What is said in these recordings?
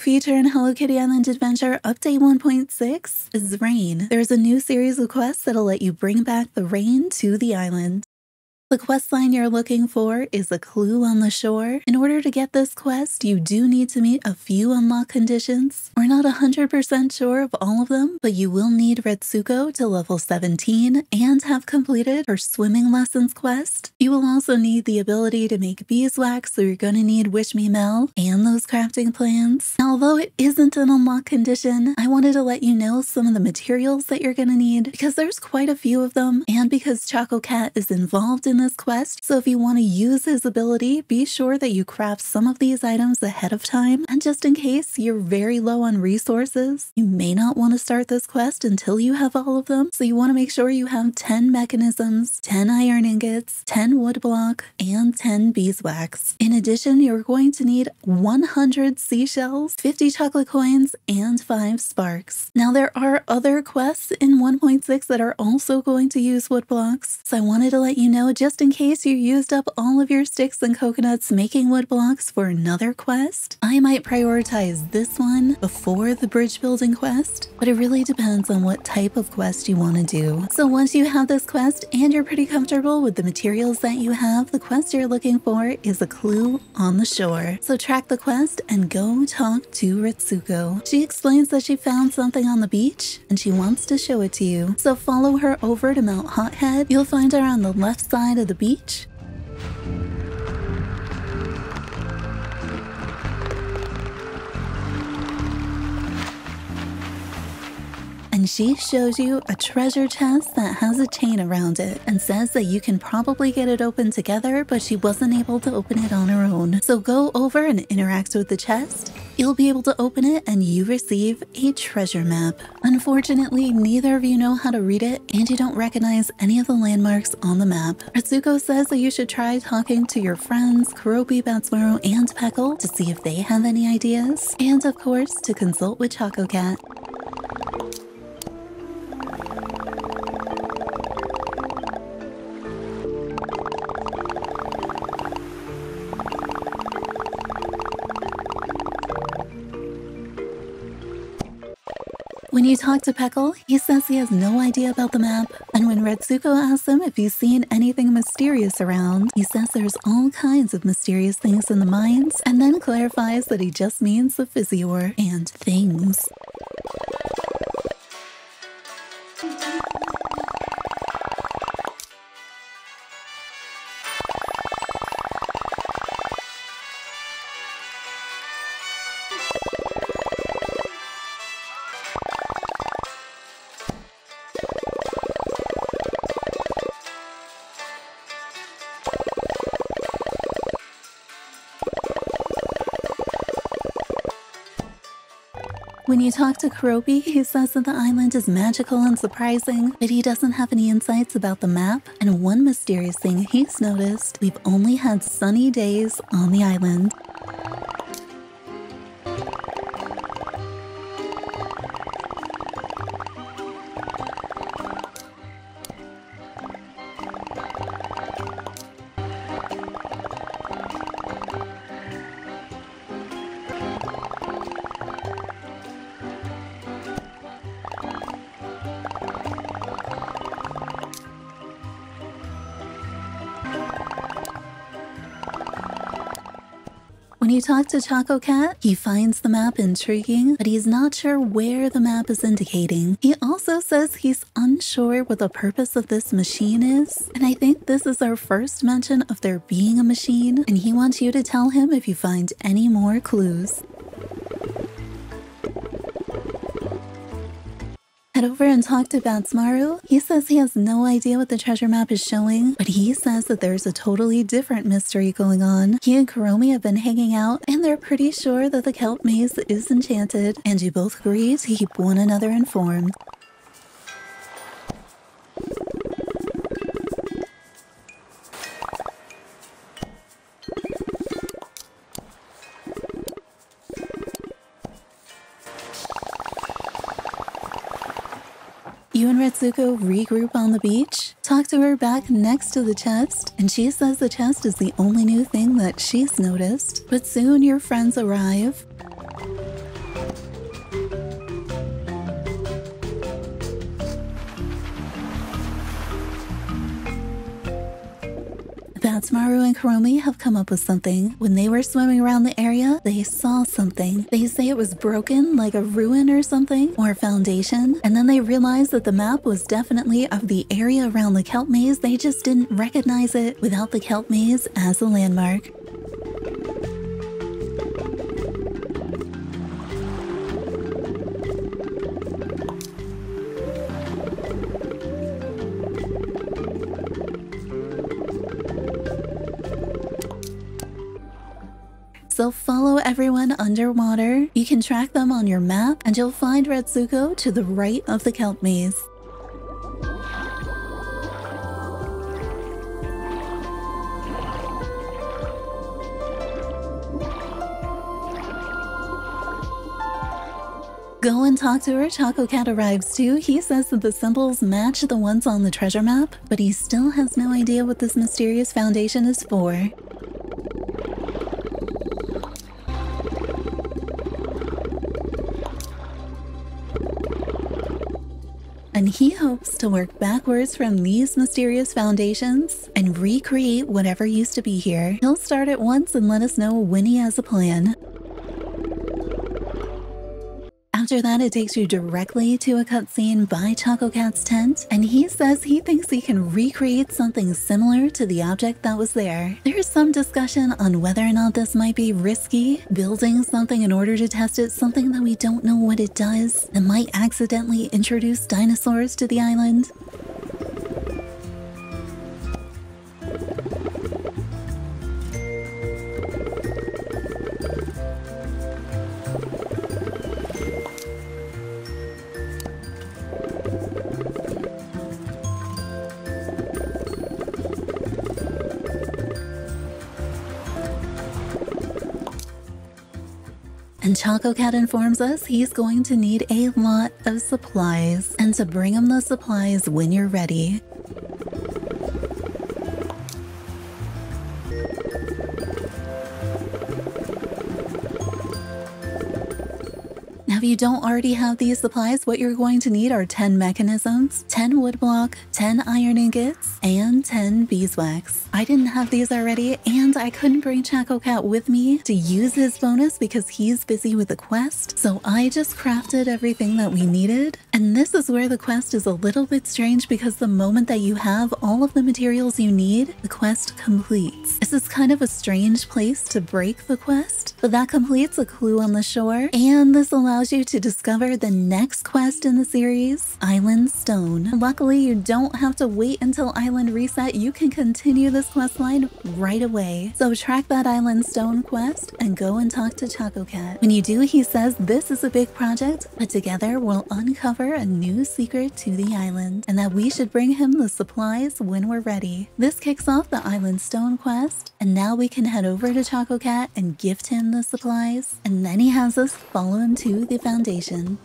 feature in Hello Kitty Island Adventure Update 1.6 is Rain. There's a new series of quests that'll let you bring back the rain to the island. The quest line you're looking for is a clue on the shore. In order to get this quest, you do need to meet a few unlock conditions. We're not 100% sure of all of them, but you will need Retsuko to level 17 and have completed her swimming lessons quest. You will also need the ability to make beeswax, so you're going to need Wish Me Mel and those crafting plans. Now, although it isn't an unlock condition, I wanted to let you know some of the materials that you're going to need because there's quite a few of them, and because Choco Cat is involved in this quest, so if you want to use his ability, be sure that you craft some of these items ahead of time. And just in case you're very low on resources, you may not want to start this quest until you have all of them. So you want to make sure you have 10 mechanisms, 10 iron ingots, 10 wood block, and 10 beeswax. In addition, you're going to need 100 seashells, 50 chocolate coins, and 5 sparks. Now there are other quests in 1.6 that are also going to use wood blocks, so I wanted to let you know just just in case you used up all of your sticks and coconuts making wood blocks for another quest, I might prioritize this one before the bridge building quest, but it really depends on what type of quest you want to do. So once you have this quest and you're pretty comfortable with the materials that you have, the quest you're looking for is a clue on the shore. So track the quest and go talk to Retsuko. She explains that she found something on the beach and she wants to show it to you. So follow her over to Mount Hothead. You'll find her on the left side the beach. And she shows you a treasure chest that has a chain around it and says that you can probably get it open together, but she wasn't able to open it on her own. So go over and interact with the chest. You'll be able to open it and you receive a treasure map. Unfortunately, neither of you know how to read it and you don't recognize any of the landmarks on the map. Retsuko says that you should try talking to your friends, Keroppi, Badtz-Maru, and Pekkle to see if they have any ideas. And of course, to consult with Choco Cat. You talk to Pekkle, he says he has no idea about the map, and when Retsuko asks him if he's seen anything mysterious around, he says there's all kinds of mysterious things in the mines, and then clarifies that he just means the Physior and things. When you talk to Keroppi, he says that the island is magical and surprising, but he doesn't have any insights about the map. And one mysterious thing he's noticed, we've only had sunny days on the island. When you talk to Choco Cat, he finds the map intriguing, but he's not sure where the map is indicating. He also says he's unsure what the purpose of this machine is, and I think this is our first mention of there being a machine, and he wants you to tell him if you find any more clues. Head over and talk to Badtz-Maru. He says he has no idea what the treasure map is showing, but he says that there's a totally different mystery going on. He and Kuromi have been hanging out, and they're pretty sure that the kelp maze is enchanted, and you both agree to keep one another informed. You and Retsuko regroup on the beach, talk to her back next to the chest, and she says the chest is the only new thing that she's noticed. But soon your friends arrive. Maru and Kuromi have come up with something. When they were swimming around the area, they saw something. They say it was broken, like a ruin or something, or a foundation, and then they realized that the map was definitely of the area around the kelp maze, they just didn't recognize it without the kelp maze as a landmark. So follow everyone underwater. You can track them on your map and you'll find Retsuko to the right of the kelp maze. Go and talk to her. Choco Cat arrives too. He says that the symbols match the ones on the treasure map, but he still has no idea what this mysterious foundation is for. And he hopes to work backwards from these mysterious foundations and recreate whatever used to be here. He'll start at once and let us know when he has a plan. After that, it takes you directly to a cutscene by Choco Cat's tent, and he says he thinks he can recreate something similar to the object that was there. There's some discussion on whether or not this might be risky, building something in order to test it, something that we don't know what it does, that might accidentally introduce dinosaurs to the island. And Choco Cat informs us he's going to need a lot of supplies and to bring him the supplies when you're ready. If you don't already have these supplies, what you're going to need are 10 mechanisms, 10 woodblock, 10 iron ingots, and 10 beeswax. I didn't have these already, and I couldn't bring Choco Cat with me to use his bonus because he's busy with the quest, so I just crafted everything that we needed. And this is where the quest is a little bit strange because the moment that you have all of the materials you need, the quest completes. This is kind of a strange place to break the quest, but that completes a clue on the shore, and this allows you to discover the next quest in the series, Island Stone. Luckily, you don't have to wait until Island Reset. You can continue this quest line right away. So track that Island Stone quest and go and talk to Choco Cat. When you do, he says this is a big project, but together we'll uncover a new secret to the island and that we should bring him the supplies when we're ready. This kicks off the Island Stone quest, and now we can head over to Choco Cat and gift him the supplies, and then he has us follow him to the foundation.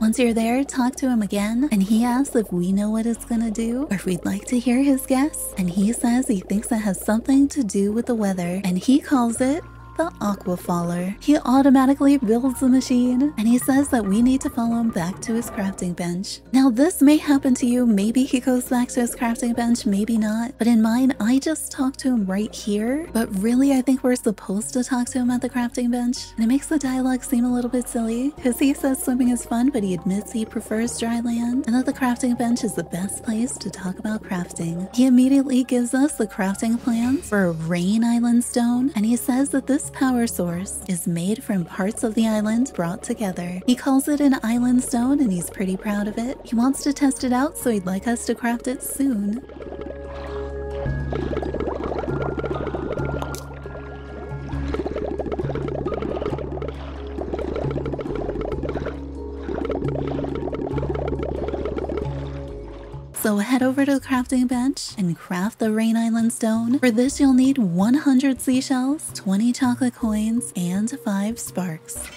Once you're there, talk to him again, and he asks if we know what it's gonna do or if we'd like to hear his guess. And he says he thinks it has something to do with the weather, and he calls it the Aquafaller. He automatically builds the machine, and he says that we need to follow him back to his crafting bench. Now, this may happen to you. Maybe he goes back to his crafting bench, maybe not. But in mine, I just talked to him right here. But really, I think we're supposed to talk to him at the crafting bench. And it makes the dialogue seem a little bit silly, because he says swimming is fun, but he admits he prefers dry land, and that the crafting bench is the best place to talk about crafting. He immediately gives us the crafting plans for a Rain Island stone, and he says that this power source is made from parts of the island brought together. He calls it an island stone and he's pretty proud of it. He wants to test it out so he'd like us to craft it soon. So head over to the crafting bench and craft the Rain Island Stone. For this you'll need 100 seashells, 20 chocolate coins, and 5 sparks.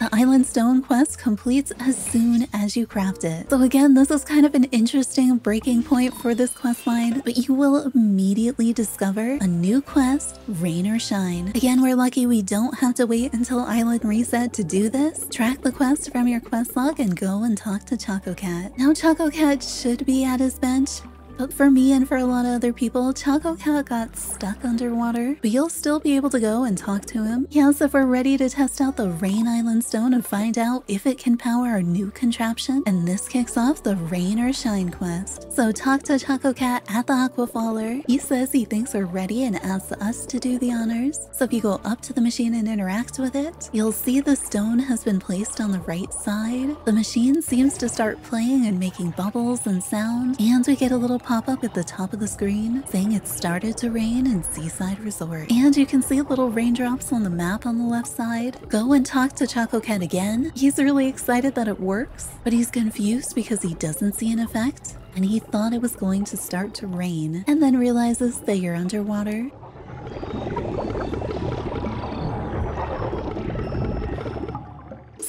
The Island Stone quest completes as soon as you craft it. So again, this is kind of an interesting breaking point for this quest line, but you will immediately discover a new quest, Rain or Shine. Again, we're lucky we don't have to wait until Island Reset to do this. Track the quest from your quest log and go and talk to Choco Cat. Now Choco Cat should be at his bench, but for me and for a lot of other people, Choco Cat got stuck underwater, but you'll still be able to go and talk to him. Yes, if we're ready to test out the Rain Island Stone and find out if it can power our new contraption, and this kicks off the Rain or Shine quest. So talk to Choco Cat at the Aquafaller. He says he thinks we're ready and asks us to do the honors. So if you go up to the machine and interact with it, you'll see the stone has been placed on the right side. The machine seems to start playing and making bubbles and sound, and we get a little pop up at the top of the screen saying it started to rain in Seaside Resort. And you can see little raindrops on the map on the left side. Go and talk to Choco Cat again. He's really excited that it works, but he's confused because he doesn't see an effect and he thought it was going to start to rain and then realizes that you're underwater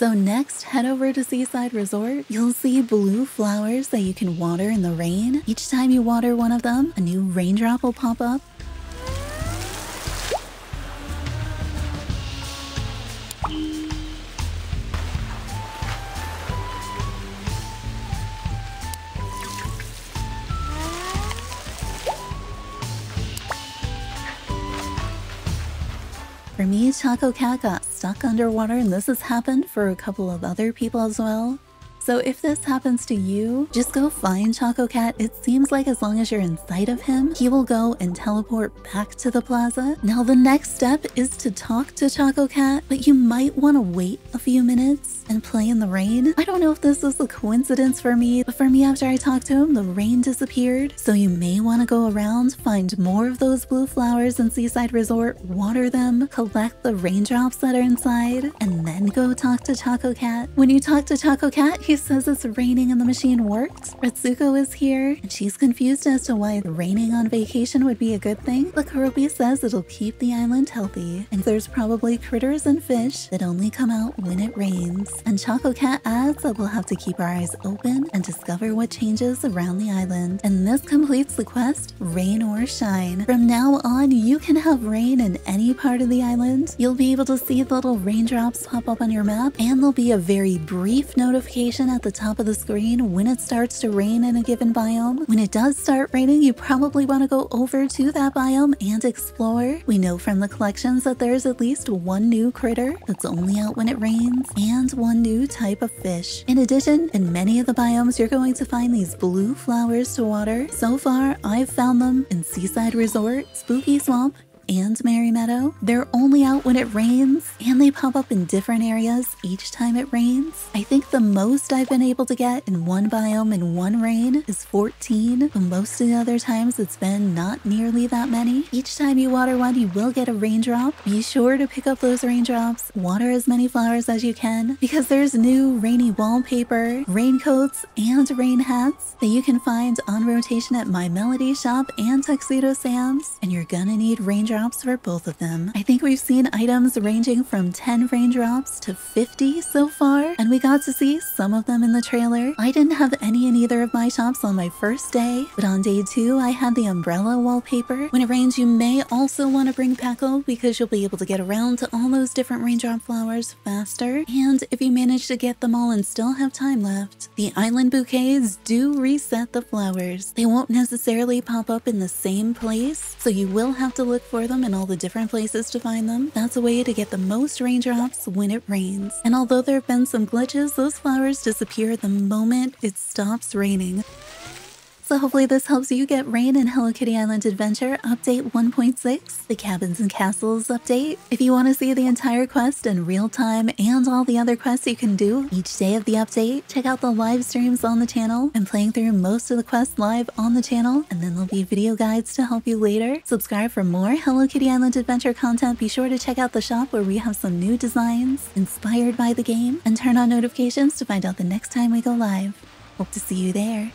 So next, head over to Seaside Resort. You'll see blue flowers that you can water in the rain. Each time you water one of them, a new raindrop will pop up. Choco Cat got stuck underwater, and this has happened for a couple of other people as well. So if this happens to you, just go find Choco Cat. It seems like as long as you're in sight of him, he will go and teleport back to the plaza. Now the next step is to talk to Choco Cat, but you might want to wait a few minutes and play in the rain. I don't know if this is a coincidence for me, but for me after I talked to him, the rain disappeared. So you may want to go around, find more of those blue flowers in Seaside Resort, water them, collect the raindrops that are inside, and then go talk to Choco Cat. When you talk to Choco Cat, he says it's raining and the machine worked. Retsuko is here, and she's confused as to why raining on vacation would be a good thing. But Keroppi says it'll keep the island healthy, and there's probably critters and fish that only come out when it rains. And Choco Cat adds that we'll have to keep our eyes open and discover what changes around the island. And this completes the quest, Rain or Shine. From now on, you can have rain in any part of the island. You'll be able to see the little raindrops pop up on your map, and there'll be a very brief notification at the top of the screen when it starts to rain in a given biome. When it does start raining, you probably want to go over to that biome and explore. We know from the collections that there's at least one new critter that's only out when it rains, and one new type of fish. In addition, in many of the biomes, you're going to find these blue flowers to water. So far, I've found them in Seaside Resort, Spooky Swamp, and Merry Meadow. They're only out when it rains, and they pop up in different areas each time it rains. I think the most I've been able to get in one biome in one rain is 14, but most of the other times it's been not nearly that many. Each time you water one, you will get a raindrop. Be sure to pick up those raindrops, water as many flowers as you can, because there's new rainy wallpaper, raincoats, and rain hats that you can find on rotation at My Melody Shop and Tuxedo Sam's, and you're gonna need raindrops for both of them. I think we've seen items ranging from 10 raindrops to 50 so far, and we got to see some of them in the trailer. I didn't have any in either of my shops on my first day, but on day two, I had the umbrella wallpaper. When it rains, you may also want to bring Peko because you'll be able to get around to all those different raindrop flowers faster. And if you manage to get them all and still have time left, the island bouquets do reset the flowers. They won't necessarily pop up in the same place, so you will have to look for them in all the different places to find them. That's a way to get the most raindrops when it rains. And although there have been some glitches, those flowers disappear the moment it stops raining. So hopefully this helps you get rain in Hello Kitty Island Adventure Update 1.6, the Cabins and Castles update. If you want to see the entire quest in real time and all the other quests you can do each day of the update, check out the live streams on the channel. I'm playing through most of the quests live on the channel, and then there'll be video guides to help you later. Subscribe for more Hello Kitty Island Adventure content. Be sure to check out the shop where we have some new designs inspired by the game, and turn on notifications to find out the next time we go live. Hope to see you there.